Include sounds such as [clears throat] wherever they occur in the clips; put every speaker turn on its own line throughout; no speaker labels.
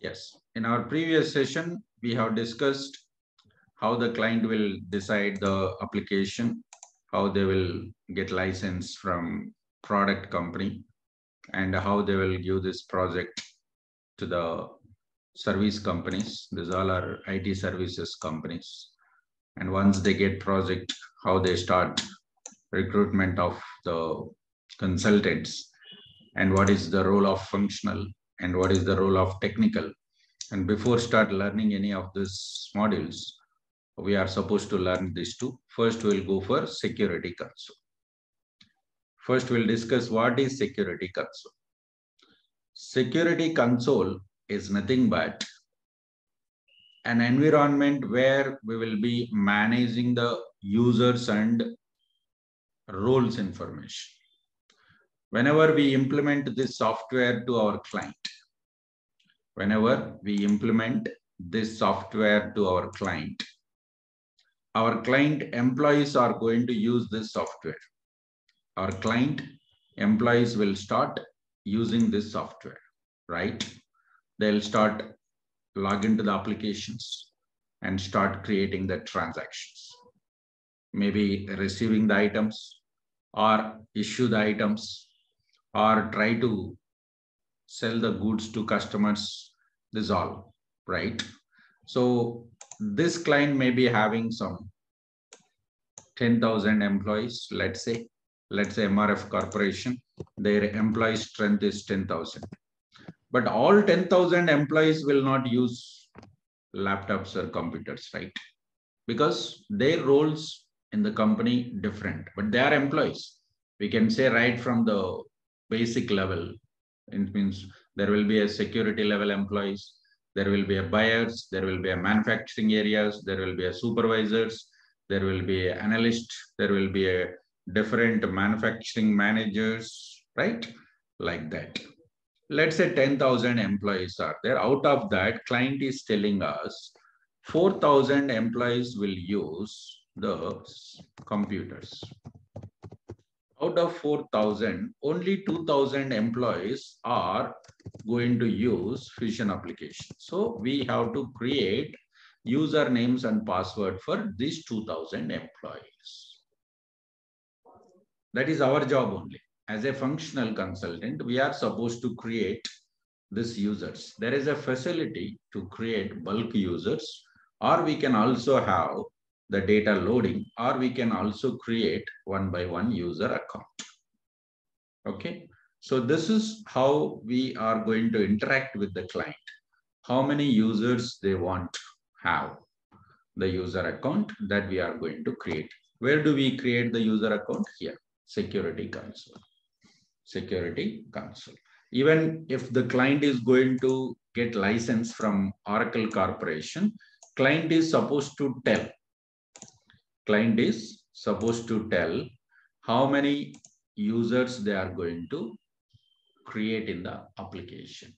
Yes. In our previous session, we have discussed how the client will decide the application, how they will get license from product company, and how they will give this project to the service companies. These all are IT services companies. And once they get project, how they start recruitment of the consultants and what is the role of functional and what is the role of technical. And before start learning any of these modules, we are supposed to learn these two. First, we'll go for security console. First, we'll discuss what is security console. Security console is nothing but an environment where we will be managing the users and roles information. Whenever we implement this software to our client, whenever we implement this software to our client, our client employees are going to use this software. Our client employees will start using this software, right? They'll start log into the applications and start creating the transactions. Maybe receiving the items or issue the items or try to sell the goods to customers. This all, right? So this client may be having some 10,000 employees, let's say, let's say MRF corporation, their employee strength is 10,000. But all 10,000 employees will not use laptops or computers, right? Because their roles in the company different, but they are employees. We can say right from the basic level, it means there will be a security level employees, there will be a buyers, there will be a manufacturing areas, there will be a supervisors, there will be an analyst, there will be a different manufacturing managers, right? Like that let's say 10,000 employees are there. Out of that, client is telling us 4,000 employees will use the computers. Out of 4,000, only 2,000 employees are going to use Fusion application. So we have to create usernames and password for these 2,000 employees. That is our job only as a functional consultant, we are supposed to create these users. There is a facility to create bulk users, or we can also have the data loading, or we can also create one by one user account. Okay, so this is how we are going to interact with the client. How many users they want to have the user account that we are going to create. Where do we create the user account? Here, security console security console. Even if the client is going to get license from Oracle Corporation, client is supposed to tell, client is supposed to tell how many users they are going to create in the application.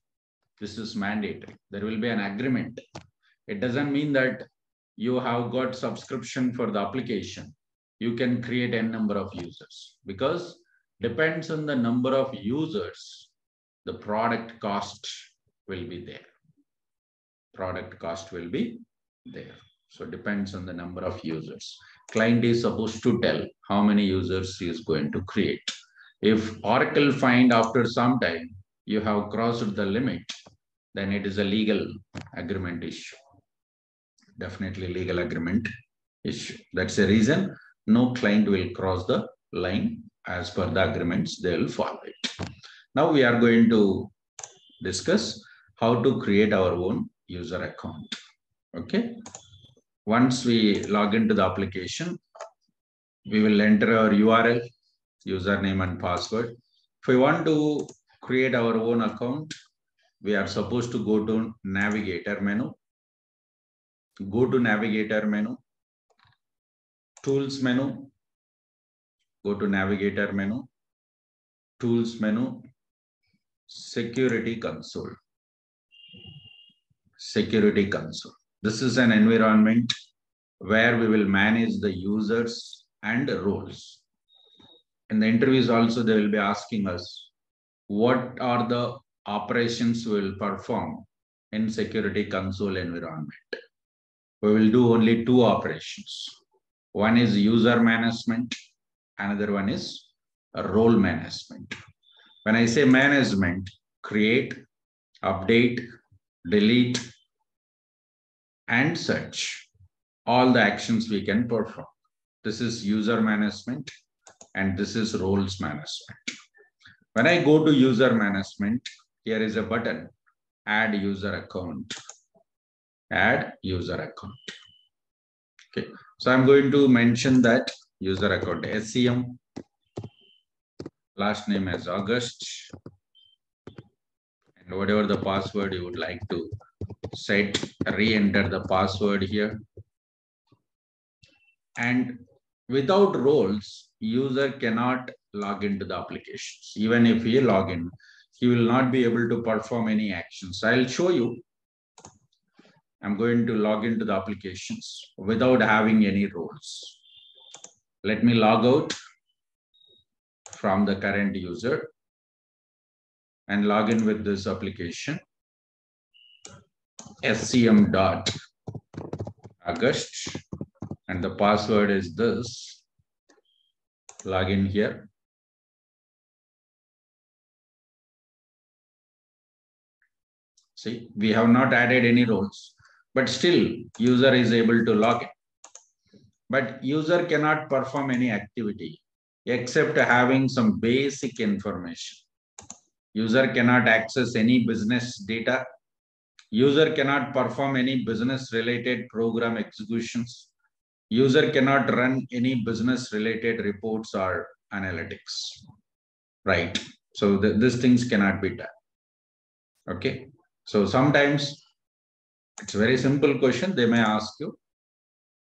This is mandatory. There will be an agreement. It doesn't mean that you have got subscription for the application. You can create n number of users because depends on the number of users, the product cost will be there. Product cost will be there. So depends on the number of users. Client is supposed to tell how many users he is going to create. If Oracle find after some time you have crossed the limit, then it is a legal agreement issue. Definitely legal agreement issue. That's the reason no client will cross the line as per the agreements, they will follow it. Now we are going to discuss how to create our own user account. Okay. Once we log into the application, we will enter our URL, username and password. If we want to create our own account, we are supposed to go to navigator menu. Go to navigator menu, tools menu, go to navigator menu, tools menu, security console. Security console. This is an environment where we will manage the users and roles. In the interviews also, they will be asking us, what are the operations we will perform in security console environment. We will do only two operations. One is user management, another one is role management. When I say management, create, update, delete, and search. All the actions we can perform. This is user management and this is roles management. When I go to user management, here is a button, add user account. Add user account. Okay, so I'm going to mention that user account SCM, last name as August, and whatever the password you would like to set, re-enter the password here. And without roles, user cannot log into the applications. Even if he log in, he will not be able to perform any actions. I'll show you. I'm going to log into the applications without having any roles. Let me log out from the current user and log in with this application. Scm dot august. And the password is this. Log in here. See we have not added any roles but still user is able to log in. But user cannot perform any activity except having some basic information user cannot access any business data. User cannot perform any business related program executions. User cannot run any business related reports or analytics. Right. So th these things cannot be done. Okay. So sometimes it's a very simple question. They may ask you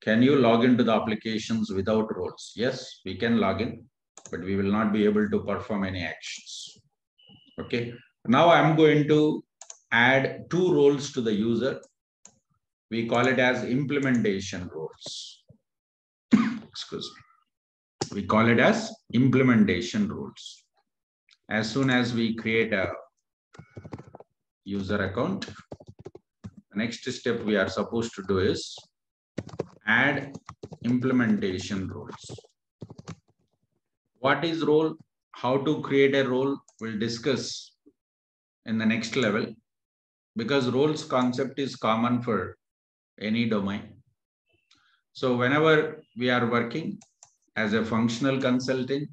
can you log into the applications without roles? Yes we can log in but we will not be able to perform any actions okay now i'm going to add two roles to the user we call it as implementation roles [coughs] excuse me. We call it as implementation rules. As soon as we create a user account, the next step we are supposed to do is add implementation rules. What is role? How to create a role? We'll discuss in the next level because roles concept is common for any domain so whenever we are working as a functional consultant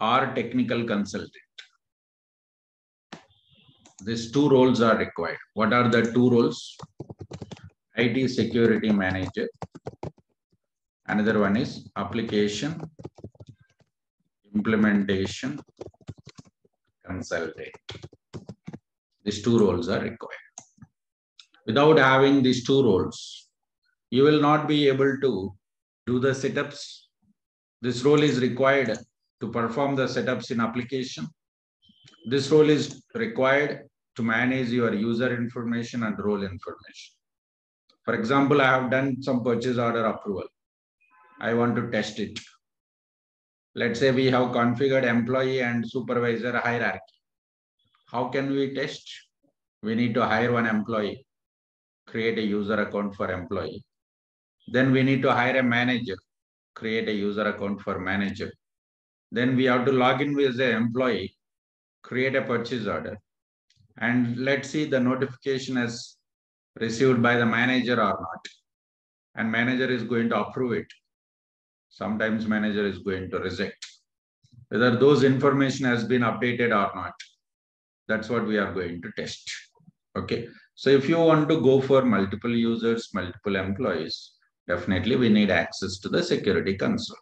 or technical consultant, these two roles are required. What are the two roles? IT security manager. Another one is application implementation consultant. These two roles are required. Without having these two roles, you will not be able to do the setups. This role is required to perform the setups in application. This role is required to manage your user information and role information. For example, I have done some purchase order approval. I want to test it. Let's say we have configured employee and supervisor hierarchy. How can we test? We need to hire one employee, create a user account for employee. Then we need to hire a manager, create a user account for manager. Then we have to log in with the employee, create a purchase order. And let's see the notification is received by the manager or not. And manager is going to approve it. Sometimes manager is going to reject. Whether those information has been updated or not. That's what we are going to test. Okay. So if you want to go for multiple users, multiple employees, definitely we need access to the security console.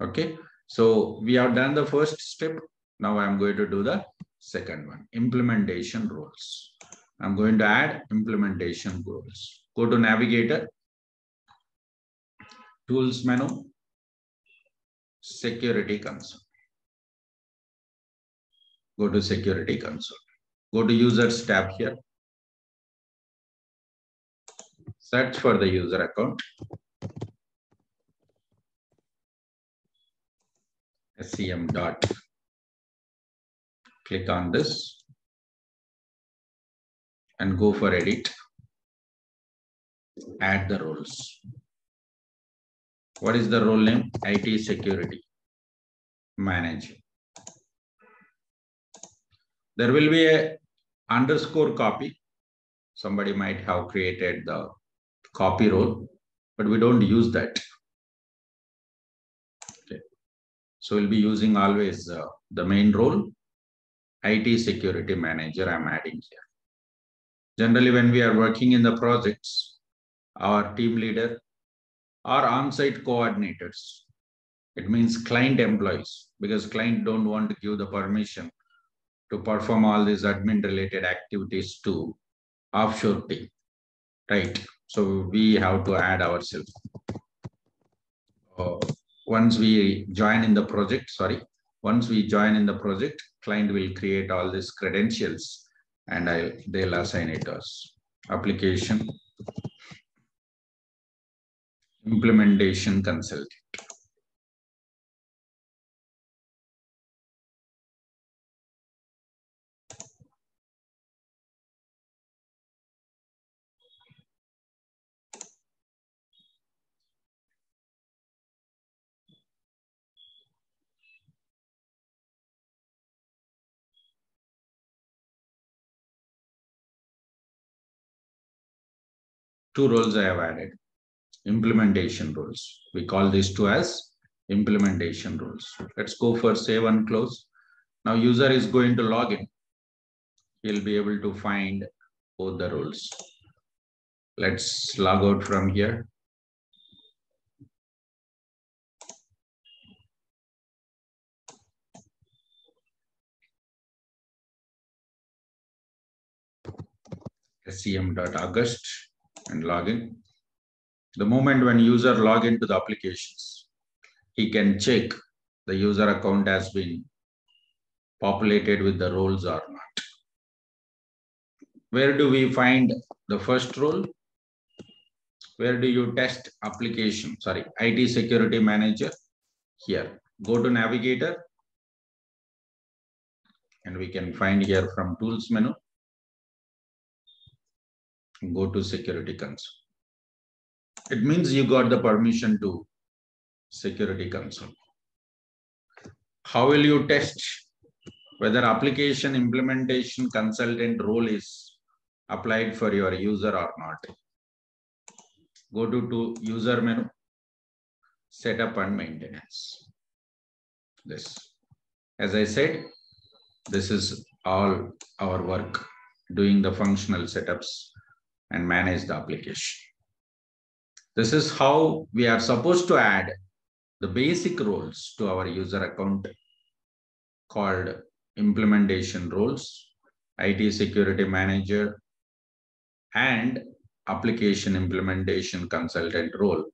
Okay, so we have done the first step. Now I'm going to do the second one, implementation rules. I'm going to add implementation rules. Go to navigator, tools menu, security console. Go to security console. Go to users tab here. search for the user account. SCM dot. Click on this. and go for edit. Add the roles. What is the role name? IT security manager. There will be a underscore copy. Somebody might have created the copy role, but we don't use that. Okay. So we'll be using always uh, the main role, IT security manager I'm adding here. Generally, when we are working in the projects, our team leader or on-site coordinators, it means client employees, because client don't want to give the permission to perform all these admin related activities to offshore team, right? So we have to add ourselves. Uh, once we join in the project, sorry, once we join in the project, client will create all these credentials and I, they'll assign it to us. Application, implementation consultant. two roles I have added. Implementation rules. We call these two as implementation rules. Let's go for save and close. Now user is going to log in. He'll be able to find both the rules. Let's log out from here. sem.august and login. The moment when user log into the applications, he can check the user account has been populated with the roles or not. Where do we find the first role? Where do you test application? Sorry, IT security manager. Here, go to navigator. And we can find here from tools menu go to security console. It means you got the permission to security console. How will you test whether application implementation consultant role is applied for your user or not? Go to, to user menu, setup and maintenance. This. As I said, this is all our work doing the functional setups and manage the application. This is how we are supposed to add the basic roles to our user account called implementation roles, IT security manager, and application implementation consultant role.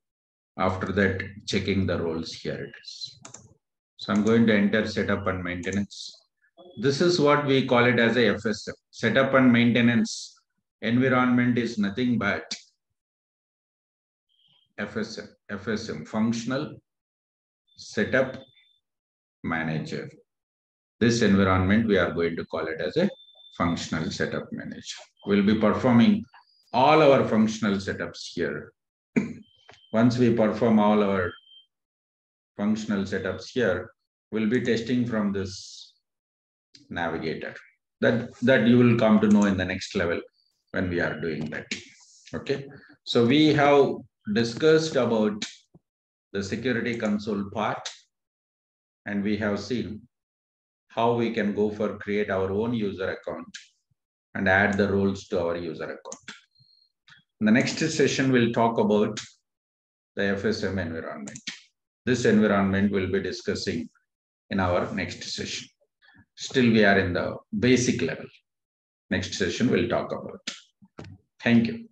After that, checking the roles, here it is. So I'm going to enter setup and maintenance. This is what we call it as a FSM, setup and maintenance environment is nothing but FSM, FSM, functional setup manager. This environment, we are going to call it as a functional setup manager. We'll be performing all our functional setups here. [clears throat] Once we perform all our functional setups here, we'll be testing from this navigator. That, that you will come to know in the next level when we are doing that. Okay. So we have discussed about the security console part and we have seen how we can go for create our own user account and add the roles to our user account. In the next session, we'll talk about the FSM environment. This environment we'll be discussing in our next session. Still, we are in the basic level. Next session, we'll talk about. Thank you.